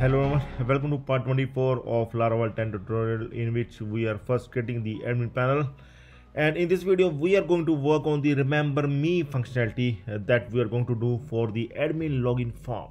Hello everyone, welcome to part 24 of Laravel 10 tutorial in which we are first creating the admin panel. And in this video we are going to work on the remember me functionality uh, that we are going to do for the admin login form.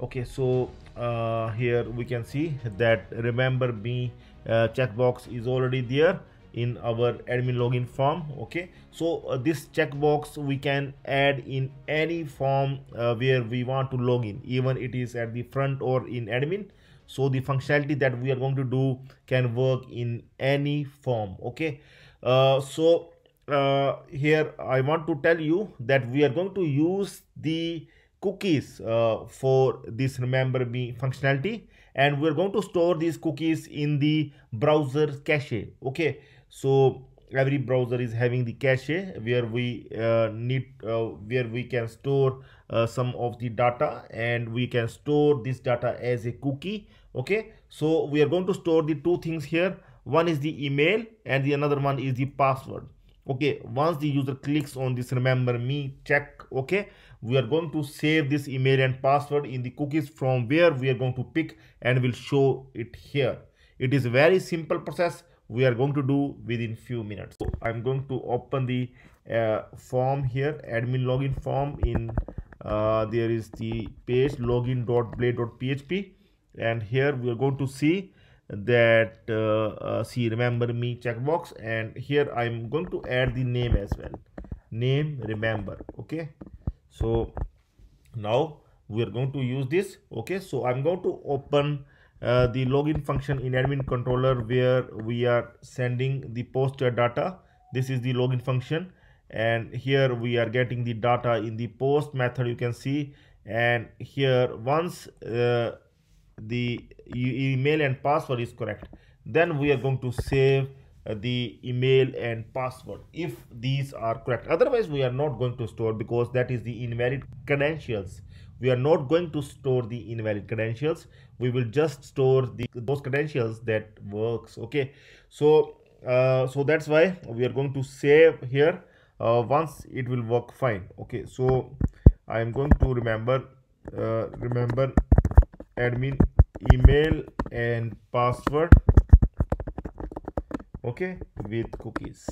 Okay so uh, here we can see that remember me uh, checkbox is already there in our admin login form okay? So uh, this checkbox we can add in any form uh, where we want to log in. Even it is at the front or in admin. So the functionality that we are going to do can work in any form okay? Uh, so uh, here i want to tell you that we are going to use the cookies uh, for this remember me functionality. And we're going to store these cookies in the browser cache okay so every browser is having the cache where we uh, need uh, where we can store uh, some of the data and we can store this data as a cookie okay? So we are going to store the two things here. One is the email and the another one is the password okay? Once the user clicks on this remember me check okay? We are going to save this email and password in the cookies from where we are going to pick and will show it here. It is a very simple process we are going to do within few minutes. So i'm going to open the uh, form here admin login form in uh, there is the page login.blade.php and here we are going to see that uh, uh, see remember me checkbox. And here i'm going to add the name as well. Name remember okay? So now we are going to use this okay? So i'm going to open uh, the login function in admin controller where we are sending the post data. This is the login function. And here we are getting the data in the post method you can see. And here once uh, the email and password is correct then we are going to save the email and password if these are correct. Otherwise we are not going to store because that is the invalid credentials. We are not going to store the invalid credentials. We will just store the those credentials that works okay? So uh, so that's why we are going to save here. Uh, once it will work fine okay? So i am going to remember uh, remember admin email and password okay with cookies.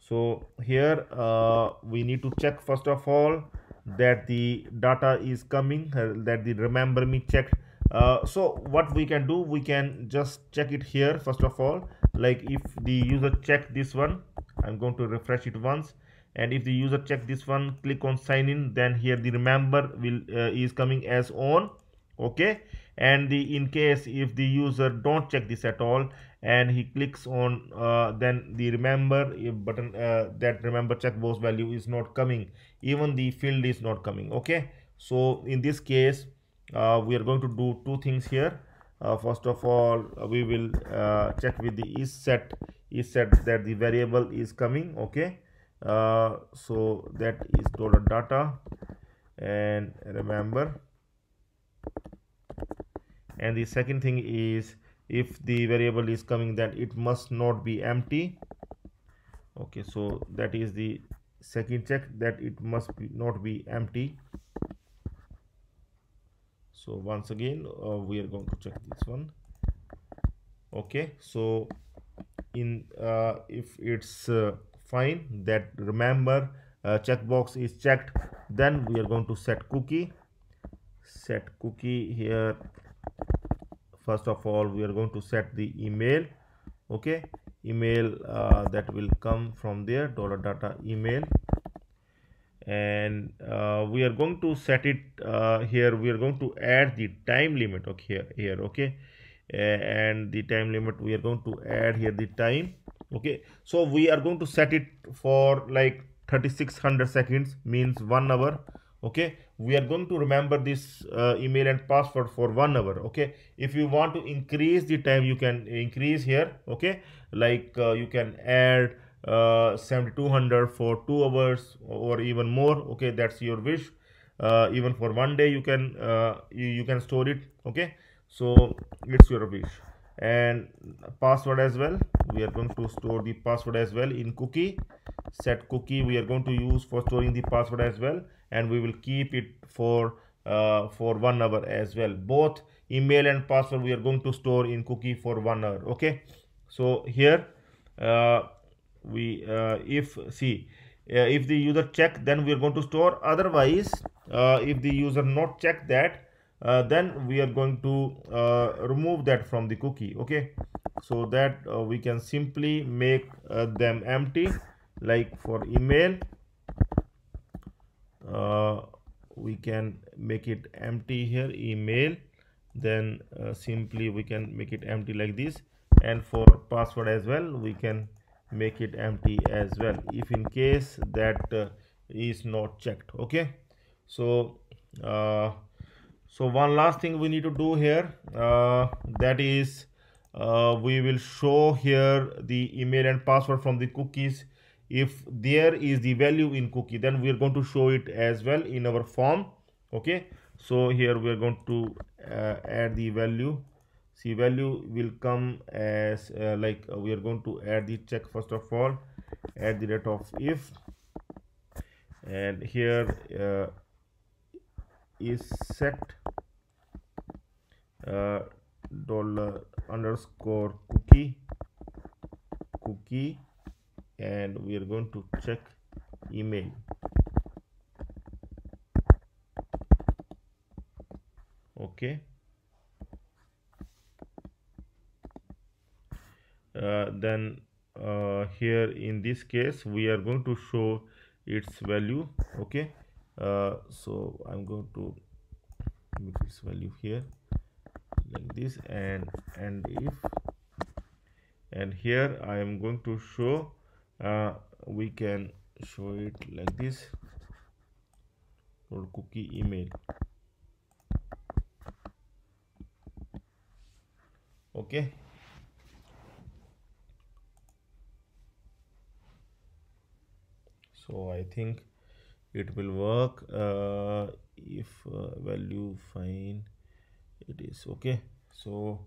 So here uh, we need to check first of all that the data is coming uh, that the remember me checked uh, so what we can do we can just check it here first of all. Like if the user check this one i'm going to refresh it once. And if the user check this one click on sign in then here the remember will uh, is coming as on. Okay and the in case if the user don't check this at all and he clicks on uh, then the remember button uh, that remember checkbox value is not coming. Even the field is not coming okay? So in this case uh, we are going to do two things here. Uh, first of all uh, we will uh, check with the is set is set that the variable is coming okay? So that is dollar data. And remember and the second thing is if the variable is coming then it must not be empty. Okay so that is the second check that it must be not be empty. So once again uh, we are going to check this one. Okay so in uh, if it's uh, fine that remember uh, checkbox is checked then we are going to set cookie. Set cookie here first of all we are going to set the email okay? Email uh, that will come from there dollar data email. And uh, we are going to set it uh, here. We are going to add the time limit okay here, here okay? And the time limit we are going to add here the time okay? So we are going to set it for like 3600 seconds means one hour okay? We are going to remember this uh, email and password for one hour. Okay? If you want to increase the time you can increase here. Okay? Like uh, you can add uh, 7200 for two hours or even more. Okay? That's your wish. Uh, even for one day you can uh, you, you can store it. Okay? So it's your wish. And password as well. We are going to store the password as well in cookie. Set cookie we are going to use for storing the password as well and we will keep it for uh, for one hour as well. Both email and password we are going to store in cookie for one hour okay? So here uh, we uh, if see uh, if the user check then we are going to store. Otherwise uh, if the user not check that uh, then we are going to remove that from the cookie okay? So that we can simply make them empty like for email uh, we can make it empty here email. Then uh, simply we can make it empty like this. And for password as well we can make it empty as well if in case that uh, is not checked okay? So uh, so one last thing we need to do here uh, that is uh, we will show here the email and password from the cookies if there is the value in cookie then we are going to show it as well in our form okay? So here we are going to uh, add the value. See value will come as uh, like uh, we are going to add the check first of all add the rate of if. And here uh, is set uh, dollar underscore cookie cookie and we are going to check email. Okay. Uh, then uh, here in this case we are going to show its value. Okay. Uh, so i'm going to make its value here like this and and if and here i am going to show uh, we can show it like this or cookie email. Okay. So i think it will work uh, if uh, value fine it is. Okay. So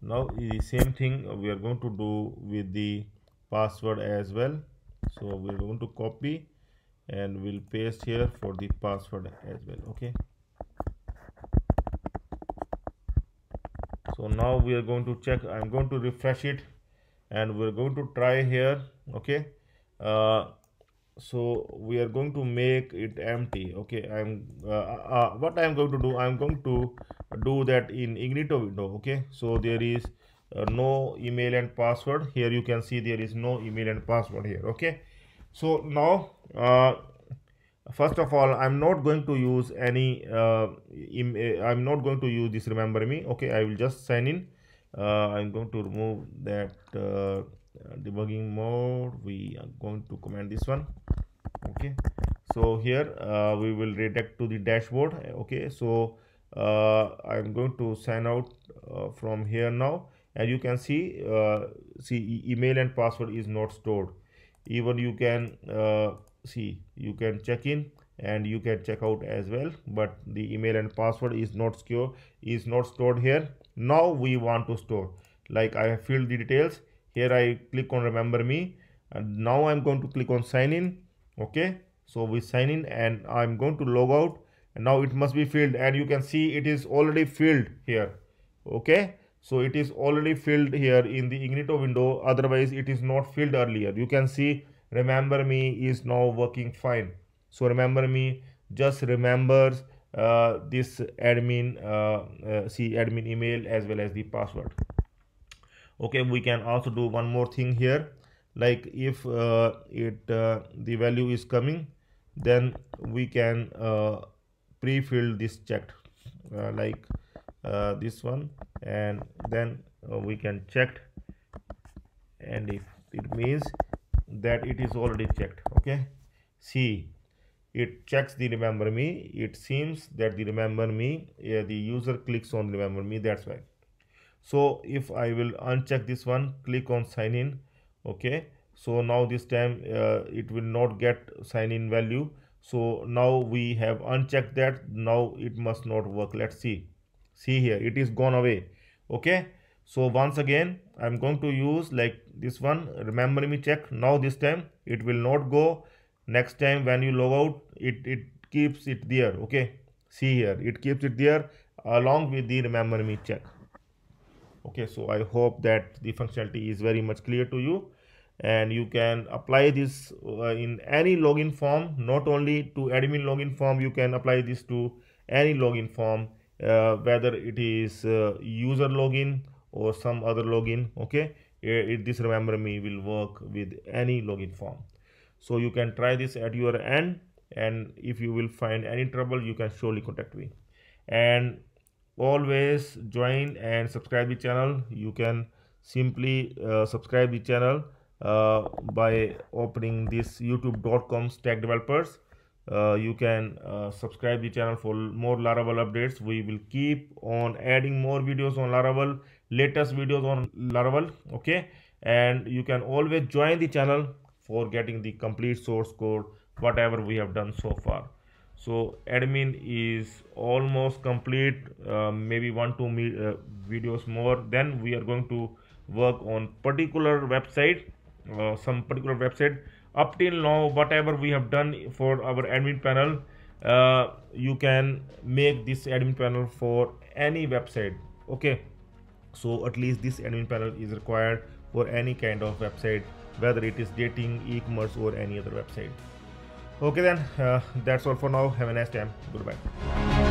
now the same thing we are going to do with the password as well. So we're going to copy and we'll paste here for the password as well okay? So now we are going to check i'm going to refresh it and we're going to try here okay? Uh, so we are going to make it empty okay? I'm uh, uh, what i'm going to do i'm going to do that in ignito window okay? So there is uh, no email and password. Here you can see there is no email and password here okay? So now uh, first of all i'm not going to use any uh, i'm not going to use this remember me okay? I will just sign in. Uh, i'm going to remove that debugging mode. We are going to comment this one okay? So here uh, we will redirect to the dashboard okay? So uh, i'm going to sign out uh, from here now and you can see uh, see email and password is not stored. Even you can uh, see you can check in and you can check out as well but the email and password is not secure is not stored here. Now we want to store. Like i have filled the details. Here I click on remember me. And now I'm going to click on sign in. Okay? So we sign in and I'm going to log out. And now it must be filled. And you can see it is already filled here. Okay so it is already filled here in the ignito window. Otherwise it is not filled earlier. You can see remember me is now working fine. So remember me just remembers uh, this admin uh, uh, see admin email as well as the password. Okay we can also do one more thing here. Like if uh, it uh, the value is coming then we can uh, pre-fill this checked like uh, this one. And then uh, we can check. And if it means that it is already checked okay? See it checks the remember me. It seems that the remember me yeah, the user clicks on remember me that's why. So if i will uncheck this one click on sign in okay? So now this time uh, it will not get sign in value. So now we have unchecked that. Now it must not work. Let's see see here it is gone away. Okay? So once again i'm going to use like this one. Remember me check. Now this time it will not go. Next time when you log out it it keeps it there. Okay? See here it keeps it there along with the remember me check. Okay? So i hope that the functionality is very much clear to you. And you can apply this uh, in any login form. Not only to admin login form you can apply this to any login form whether it is uh, user login or some other login okay? It, this remember me will work with any login form. So you can try this at your end and if you will find any trouble you can surely contact me. And always join and subscribe the channel. You can simply uh, subscribe the channel uh, by opening this youtube.com stack developers uh, you can uh, subscribe the channel for more laravel updates. We will keep on adding more videos on laravel latest videos on laravel okay? And you can always join the channel for getting the complete source code whatever we have done so far. So admin is almost complete uh, maybe one two uh, videos more. Then we are going to work on particular website uh, some particular website up till now whatever we have done for our admin panel uh, you can make this admin panel for any website okay? So at least this admin panel is required for any kind of website whether it is dating e-commerce or any other website. Okay then uh, that's all for now. Have a nice time. Goodbye